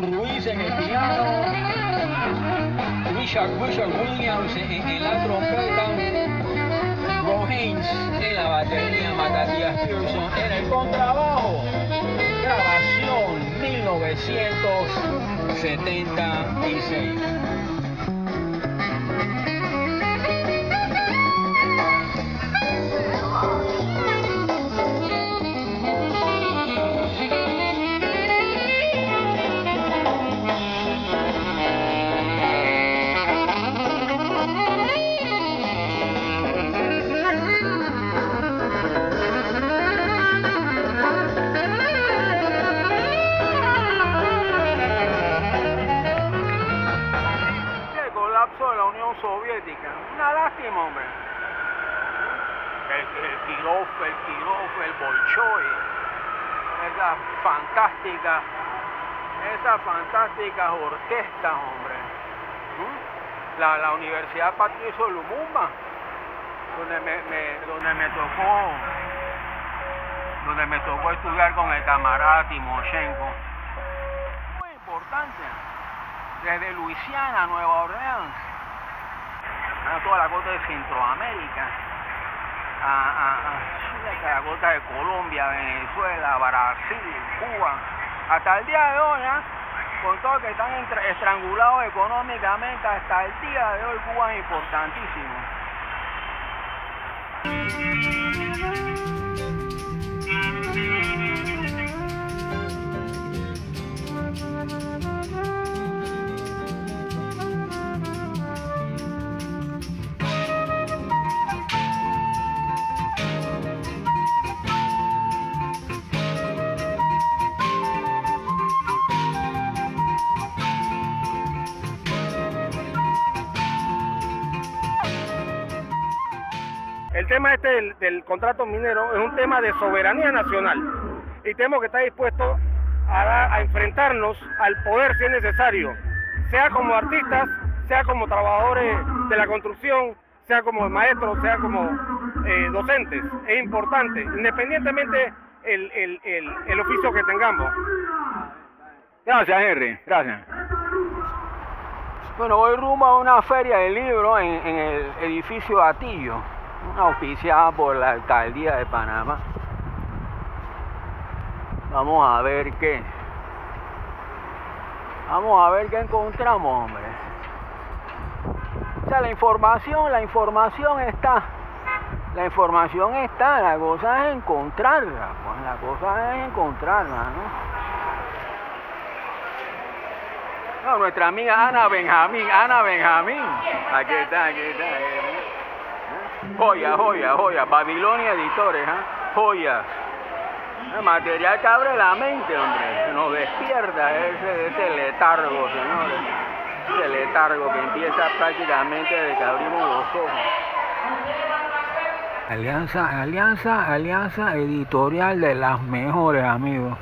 Ruiz en el piano, Richard, Richard Williams en, en la trompeta, Ron Haynes en la batería, Matías Pearson en el contrabajo. Grabación 1976. La Unión Soviética. Una lástima, hombre. El, Kirov, el Kirov, el Bolshoi. Esa fantástica, esa fantástica orquesta, hombre. ¿Mm? La, la Universidad Patricio Lumumba, donde me, me- donde me tocó donde me tocó estudiar con el camarada Timoshenko. Muy importante desde Luisiana, Nueva Orleans, a toda la costa de Centroamérica, a, a- la costa de Colombia, Venezuela, Brasil, Cuba, hasta el día de hoy, ¿ah? con todos que están estrangulados económicamente, hasta el día de hoy Cuba es importantísimo. El tema este del, del contrato minero es un tema de soberanía nacional y tenemos que estar dispuestos a, enfrentarnos al poder si es necesario, sea como artistas, sea como trabajadores de la construcción, sea como maestros, sea como eh, docentes. Es importante, independientemente el, el- el- el oficio que tengamos. Gracias, Henry. Gracias. Bueno, voy rumbo a una feria de libros en, en el edificio Atillo, auspiciada por la alcaldía de Panamá. Vamos a ver qué. Vamos a ver qué encontramos, hombre. O sea, la información, la información está. La información está, la cosa es encontrarla, pues la cosa es encontrarla, ¿no? No, nuestra amiga Ana Benjamín, Ana Benjamín. Aquí está, aquí está. eh. Joya, joya, joya. Babilonia Editores, ¿ah? Joyas. El material que abre la mente, hombre. Nos despierta ese, ese letargo, señores. Ese letargo que empieza prácticamente desde que abrimos los ojos. Alianza, alianza, alianza editorial de las mejores, amigos.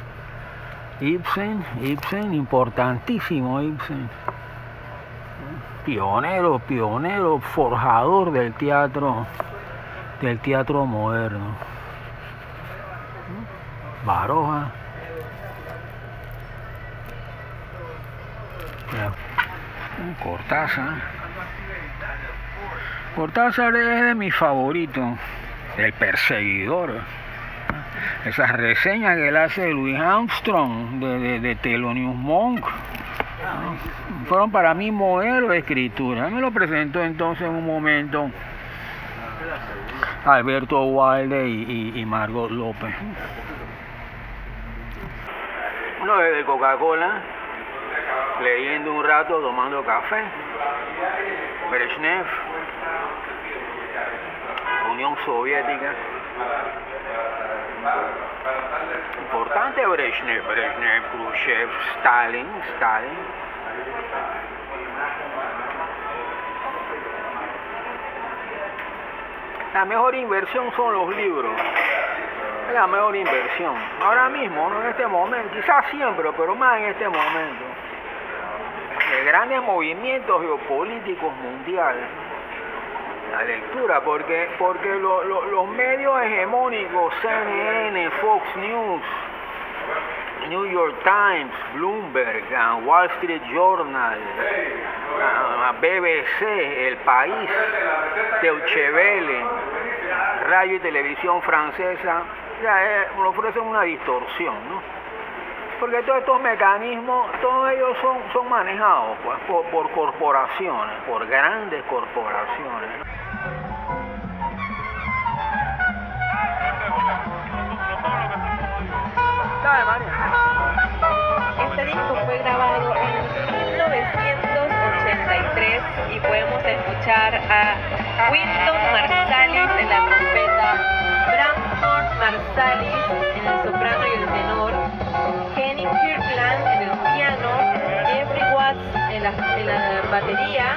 Ibsen, Ibsen, importantísimo Ibsen. Pionero, pionero, forjador del teatro, del teatro moderno. Baroja. Cortázar. Cortázar es de mis favoritos. El perseguidor. Esas reseñas que él hace de Louis Armstrong, de, de, de Thelonious Monk, fueron para mí modelo de escritura. Me lo presentó entonces en un momento Alberto Wilde y, Margot López. Uno desde Coca-Cola, leyendo un rato, tomando café. Brezhnev, Unión Soviética. Importante Brezhnev, Brezhnev, Khrushchev, Stalin, Stalin. La mejor inversión son los libros. Es la mejor inversión. Ahora mismo, ¿no? en este momento, quizás siempre, pero más en este momento. De grandes movimientos geopolíticos mundiales. La lectura, porque, porque lo- lo- los medios hegemónicos, CNN, Fox News, New York Times, Bloomberg, Wall Street Journal, BBC, El País, Deutsche Welle, radio y televisión francesa, ya eh, ofrecen una distorsión, ¿no? Porque todos estos mecanismos, todos ellos son, manejados pues, por, por corporaciones, por grandes corporaciones. Este disco fue grabado en 1983 y podemos escuchar a Winton Marsalis en la trompeta, Bramford Marsalis en el soprano y el tenor, Kenny Kirkland en el piano, Jeffrey Watts en la, batería,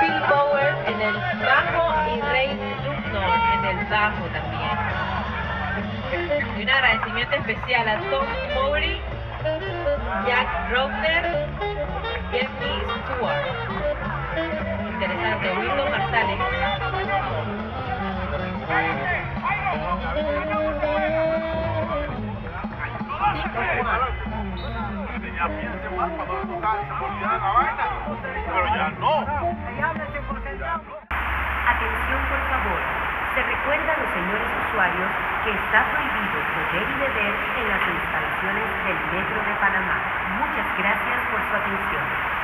Phil Bauer en el bajo y Ray Lucknor en el bajo también. Y un agradecimiento especial a Tom Mowry, Jack Rodner, Jeffrey Stewart. Interesante, Wilton Marsales. Ya piense más la vaina. Pero ya no. Atención por favor. Se recuerda a los señores usuarios que está prohibido beber y beber en las instalaciones del Metro de Panamá. Muchas gracias por su atención.